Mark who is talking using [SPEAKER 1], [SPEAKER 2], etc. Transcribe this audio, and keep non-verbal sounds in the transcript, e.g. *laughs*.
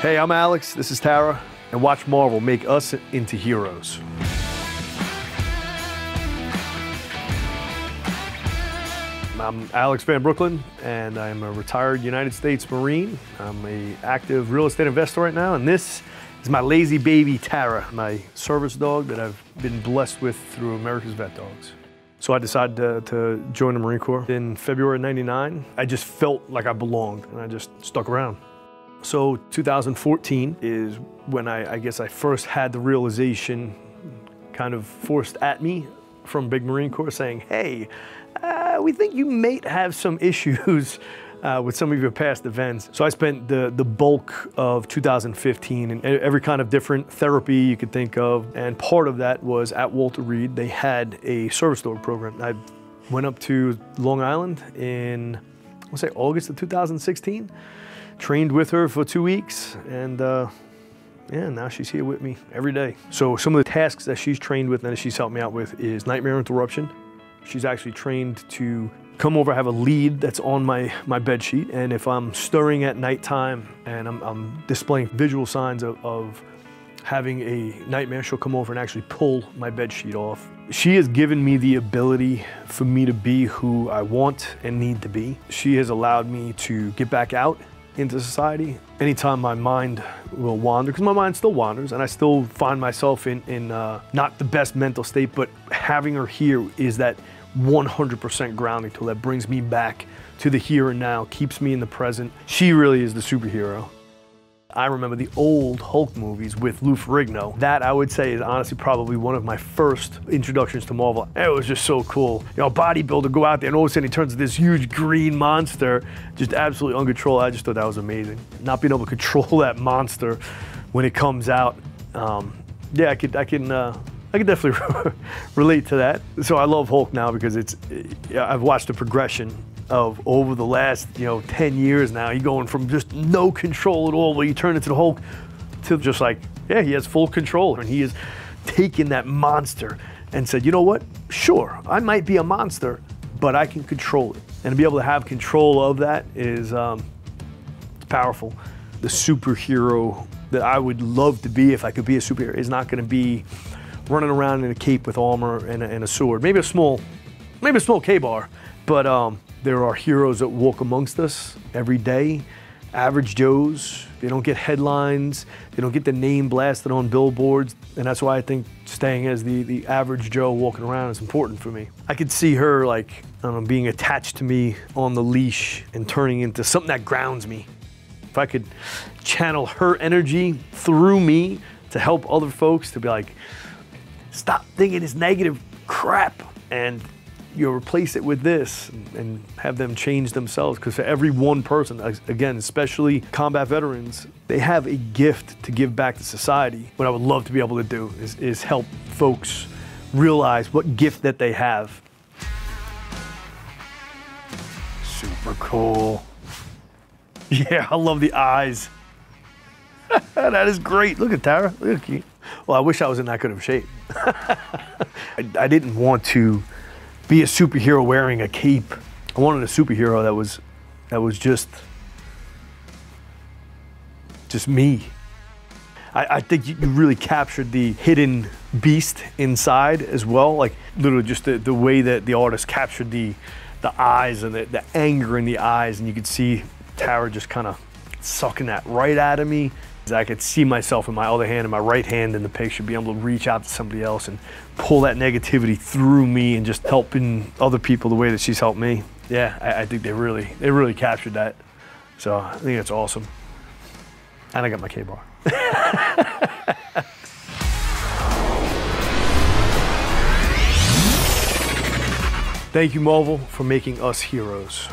[SPEAKER 1] Hey, I'm Alex, this is Tara, and watch Marvel make us into heroes. I'm Alex Van Brooklyn, and I'm a retired United States Marine. I'm a active real estate investor right now, and this is my lazy baby Tara, my service dog that I've been blessed with through America's VetDogs. So I decided to, to join the Marine Corps in February of 99. I just felt like I belonged, and I just stuck around. So 2014 is when I, I guess I first had the realization kind of forced at me from Big Marine Corps saying, hey, uh, we think you may have some issues *laughs* uh, with some of your past events. So I spent the, the bulk of 2015 in every kind of different therapy you could think of. And part of that was at Walter Reed, they had a service dog program. I went up to Long Island in, let's say August of 2016, trained with her for two weeks and uh, yeah, now she's here with me every day. So some of the tasks that she's trained with and that she's helped me out with is nightmare interruption, She's actually trained to come over, have a lead that's on my, my bed sheet, and if I'm stirring at nighttime and I'm, I'm displaying visual signs of, of having a nightmare, she'll come over and actually pull my bed sheet off. She has given me the ability for me to be who I want and need to be. She has allowed me to get back out into society. Anytime my mind will wander, because my mind still wanders, and I still find myself in, in uh, not the best mental state, but having her here is that 100% grounding tool that brings me back to the here and now, keeps me in the present. She really is the superhero. I remember the old Hulk movies with Lou Ferrigno. That I would say is honestly probably one of my first introductions to Marvel. It was just so cool. You know, bodybuilder go out there and all of a sudden he turns into this huge green monster, just absolutely uncontrolled. I just thought that was amazing. Not being able to control *laughs* that monster when it comes out. Um, yeah, I could, I can, uh, I can definitely *laughs* relate to that. So I love Hulk now because it's, I've watched the progression of over the last, you know, 10 years now. You're going from just no control at all, where you turn into the Hulk, to just like, yeah, he has full control. And he has taken that monster and said, you know what? Sure, I might be a monster, but I can control it. And to be able to have control of that is um, powerful. The superhero that I would love to be if I could be a superhero is not going to be running around in a cape with armor and a, and a sword. Maybe a small, maybe a small KA-BAR, but um, there are heroes that walk amongst us every day. Average Joes, they don't get headlines, they don't get the name blasted on billboards, and that's why I think staying as the, the average Joe walking around is important for me. I could see her like, I don't know, being attached to me on the leash and turning into something that grounds me. If I could channel her energy through me to help other folks to be like, stop thinking it's negative crap and you know, replace it with this and have them change themselves. Because for every one person again especially combat veterans they have a gift to give back to society. What i would love to be able to do is, is help folks realize what gift that they have. Super cool. *laughs* Yeah i love the eyes. *laughs* That is great. Look at tara. Look at you. Well i wish i was in that good of shape. *laughs* I, I didn't want to be a superhero wearing a cape. I wanted a superhero that was that was just just me. I, I, think you really captured the hidden beast inside as well. Like literally just the, the way that the artist captured the the eyes and the, the anger in the eyes and you could see Tara just kind of sucking that right out of me. I could see myself in my other hand and my right hand in the picture, be able to reach out to somebody else and pull that negativity through me and just helping other people the way that she's helped me. Yeah, I, I think they really, they really captured that. So I think that's awesome. And I got my KA-BAR. *laughs* Thank you, Marvel, for making us heroes.